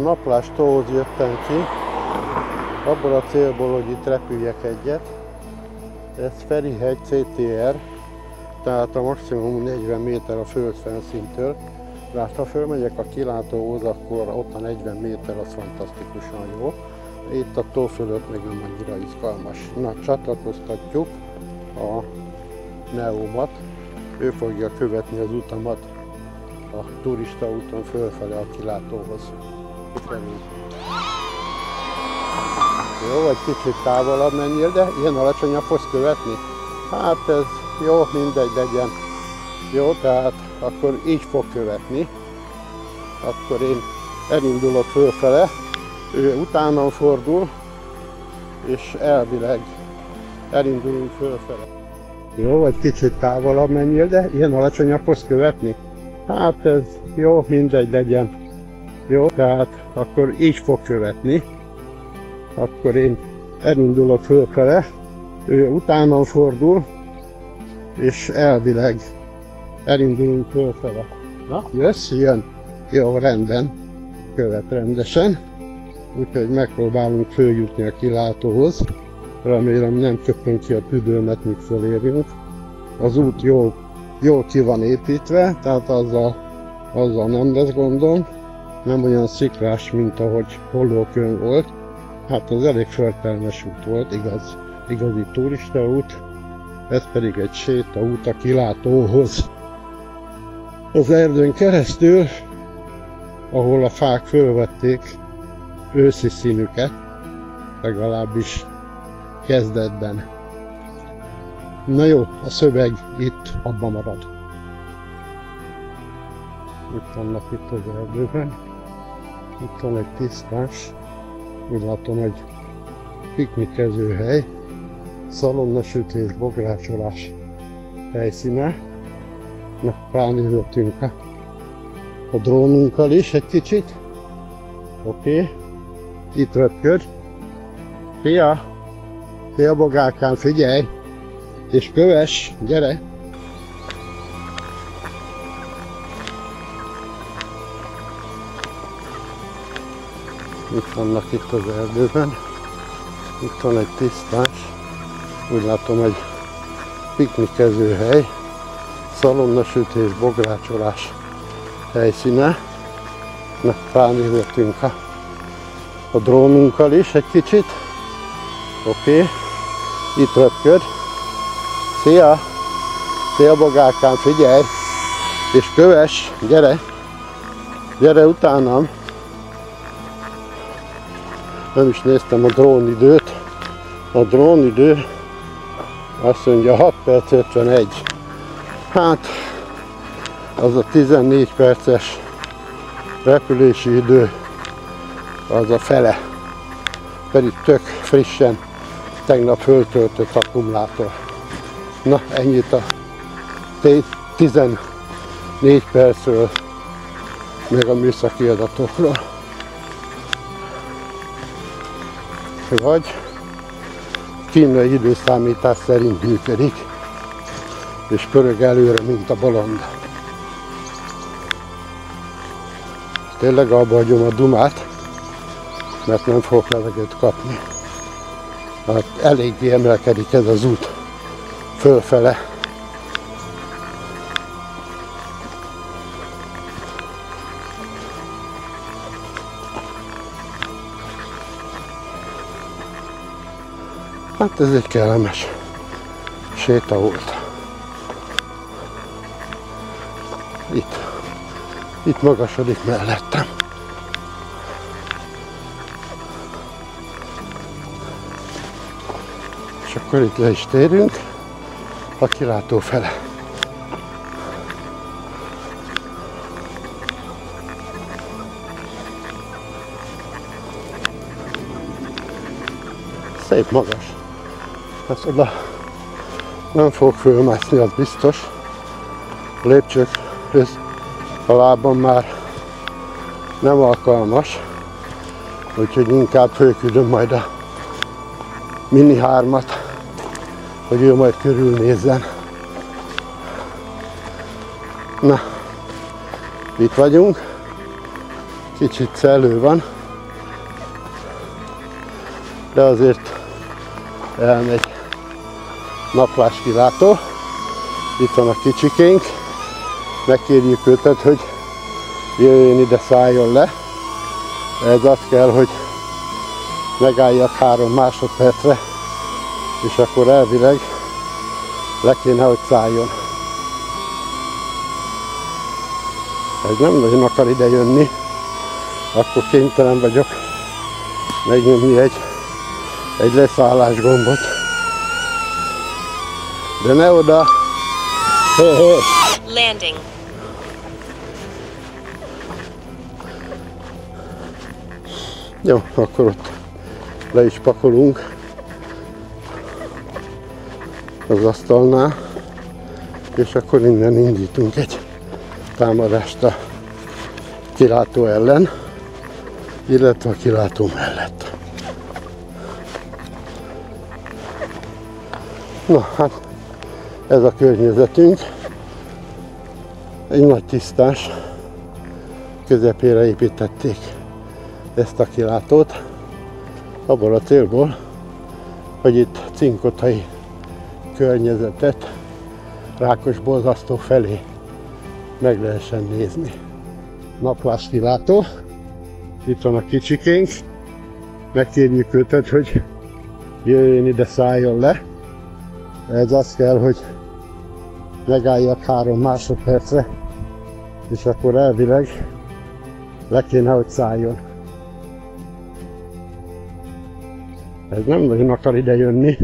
naplástól jöttem ki, abból a célból, hogy itt repüljek egyet. Ez Ferihegy CTR, tehát a maximum 40 méter a földfelszíntől. Hát ha fölmegyek a kilátóhoz, akkor ott a 40 méter az fantasztikusan jó. Itt a tó fölött meg nem annyira izgalmas. Na, csatlakoztatjuk a Neomat. Ő fogja követni az utamat a turista úton fölfele a kilátóhoz. Jó, vagy kicsit távolabb menjél, de ilyen alacsonyabb fogsz követni? Hát ez jó, mindegy legyen. Jó, tehát akkor így fog követni. Akkor én elindulok fölfele, ő utánam fordul, és elvileg elindulunk fölfele. Jó, vagy kicsit távolabb menjél, de ilyen alacsonyabb fogsz követni? Hát ez jó, mindegy legyen. Jó, tehát akkor így fog követni. Akkor én elindulok fölfele, ő utánam fordul, és elvileg elindulunk fölfele. Na, jössz? Jön. Jó, rendben. Követ rendesen. Úgyhogy megpróbálunk följutni a kilátóhoz. Remélem nem köpünk ki a tüdőmet, míg fölérünk. Az út jól, jól ki van építve, tehát azzal, azzal nem lesz gondom. Nem olyan szikrás, mint ahogy Hollókön volt. Hát az elég förtelmes út volt, igaz, igazi turista út. Ez pedig egy sétaút a kilátóhoz. Az erdőn keresztül, ahol a fák fölvették őszi színüket, legalábbis kezdetben. Na jó, a szöveg itt abban marad. Itt vannak itt az erdőben. Itt van egy tisztás. Úgy látom, egy piknikező hely. Szalonna sütés, bográcsolás helyszíne. Na, ránézöttünk a, drónunkkal is egy kicsit. Oké. Okay. Itt röpköd. Fia! Fia bogálkám, figyelj! És köves, gyere! Itt vannak itt az erdőben. Itt van egy tisztás. Úgy látom, egy piknikező hely. Szalonna sütés, bográcsolás helyszíne. Na, ránézhetünk a, a drónunkkal is egy kicsit. Oké. Okay. Itt röpköd. Szia! Szia bogálkám, figyelj! És köves, gyere! Gyere utánam! Nem is néztem a drónidőt. A drónidő azt mondja 6 perc 51. Hát az a 14 perces repülési idő az a fele. Pedig tök frissen tegnap föltöltött akkumulátor. Na ennyit a 14 percről meg a műszaki adatokról. Vagy kínai időszámítás szerint működik, és pörög előre, mint a bolond. Tényleg abba hagyom a dumát, mert nem fogok levegőt kapni. Hát eléggé emelkedik ez az út fölfele. Hát ez egy kellemes séta volt. Itt, itt magasodik mellettem. És akkor itt le is térünk a kilátó fele. Szép magas. Hát oda nem fog fölmászni, az biztos. A lépcsők a lábam már nem alkalmas, úgyhogy inkább fölküldöm majd a mini hármat, hogy ő majd körülnézzen. Na, itt vagyunk, Kicsit szelő van, de azért elmegy naplás kilátó. Itt van a kicsikénk, megkérjük őtet, hogy jöjjön ide, szálljon le. Ez azt kell, hogy megálljak három másodpercre, és akkor elvileg le kéne, hogy szálljon. Ez nem nagyon akar ide jönni, akkor kénytelen vagyok megnyomni egy, egy leszállás gombot. De ne oda! Hé, hé! Landing. Jó, akkor ott le is pakolunk az asztalnál, és akkor innen indítunk egy támadást a kilátó ellen, illetve a kilátó mellett. Na hát, ez a környezetünk. Egy nagy tisztás közepére építették ezt a kilátót, abból a célból, hogy itt cinkotai környezetet Rákos borzasztó felé meg lehessen nézni. Naplás kilátó, itt van a kicsikénk, megkérjük őtet, hogy jöjjön ide, szálljon le. Ez azt kell, hogy megálljak három másodpercre, és akkor elvileg le kéne, hogy szálljon. Ez nem nagyon akar ide jönni,